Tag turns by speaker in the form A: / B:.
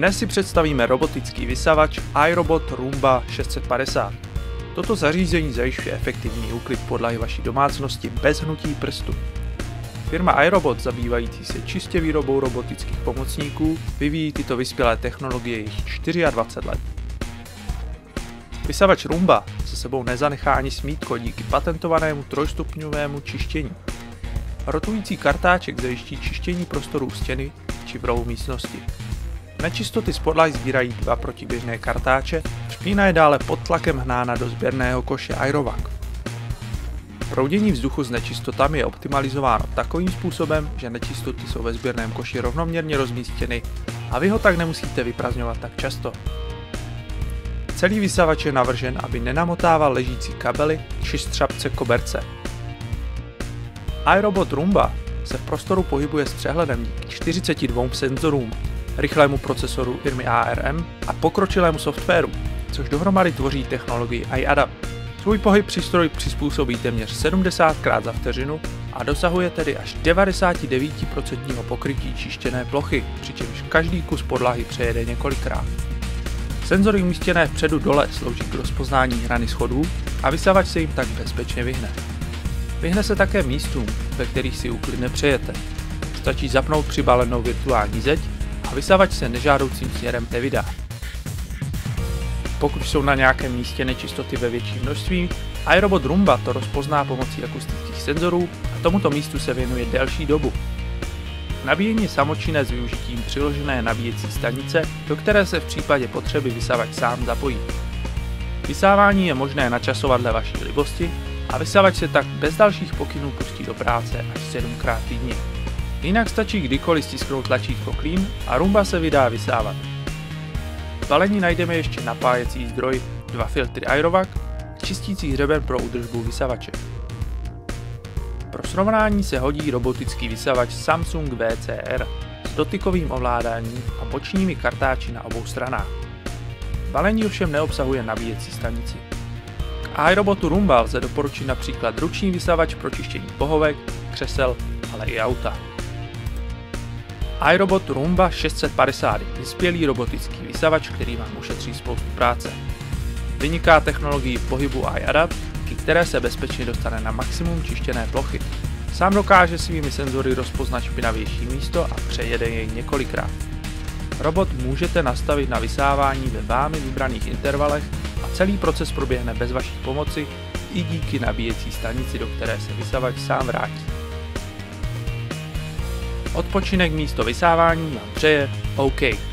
A: Dnes si představíme robotický vysavač iRobot Roomba 650. Toto zařízení zajišťuje efektivní úklid podlahy vaší domácnosti bez hnutí prstu. Firma iRobot, zabývající se čistě výrobou robotických pomocníků, vyvíjí tyto vyspělé technologie již 24 let. Vysavač Roomba se sebou nezanechá ani smítko díky patentovanému trojstupňovému čištění. Rotující kartáček zajiští čištění prostorů stěny či v rohu místnosti. Nečistoty z podlahy sbírají dva protiběžné kartáče, špína je dále pod tlakem hnána do sběrného koše Aerovac. Proudění vzduchu s nečistotami je optimalizováno takovým způsobem, že nečistoty jsou ve sběrném koši rovnoměrně rozmístěny a vy ho tak nemusíte vyprazňovat tak často. Celý vysavač je navržen, aby nenamotával ležící kabely či střapce koberce. iRobot Roomba se v prostoru pohybuje s přehledem díky 42 senzorům, rychlému procesoru firmy ARM a pokročilému softwaru, což dohromady tvoří technologii iAdapt. Svůj pohyb přístroj přizpůsobí téměř 70 krát za vteřinu a dosahuje tedy až 99% pokrytí čištěné plochy, přičemž každý kus podlahy přejede několikrát. Senzory umístěné vpředu dole slouží k rozpoznání hrany schodů a vysavač se jim tak bezpečně vyhne. Vyhne se také místům, ve kterých si úklid nepřejete. Stačí zapnout přibalenou virtuální zeď a vysavač se nežádoucím směrem nevydá. Pokud jsou na nějakém místě nečistoty ve větším množství, iRobot Roomba to rozpozná pomocí akustických senzorů a tomuto místu se věnuje delší dobu. Nabíjení samočinné s využitím přiložené nabíjecí stanice, do které se v případě potřeby vysavač sám zapojí. Vysávání je možné načasovat dle vaší libosti a vysavač se tak bez dalších pokynů pustí do práce až 7 krát týdně. Jinak stačí kdykoliv stisknout tlačítko Clean a Roomba se vydá vysávat. V balení najdeme ještě napájecí zdroj, dva filtry Aerovac, čistící hřeben pro údržbu vysavače. Pro srovnání se hodí robotický vysavač Samsung VCR s dotykovým ovládáním a bočními kartáči na obou stranách. Balení ovšem neobsahuje nabíjecí stanici. K iRobotu Roomba lze doporučit například ruční vysavač pro čištění pohovek, křesel, ale i auta iRobot Roomba 650 je vyspělý robotický vysavač, který vám ušetří spoustu práce. Vyniká technologii pohybu iAdapt, díky které se bezpečně dostane na maximum čištěné plochy. Sám dokáže svými senzory rozpoznat špinavější místo a přejede jej několikrát. Robot můžete nastavit na vysávání ve vámi vybraných intervalech a celý proces proběhne bez vaší pomoci i díky nabíjecí stanici, do které se vysavač sám vrátí. Odpočinek místo vysávání vám přeje OK.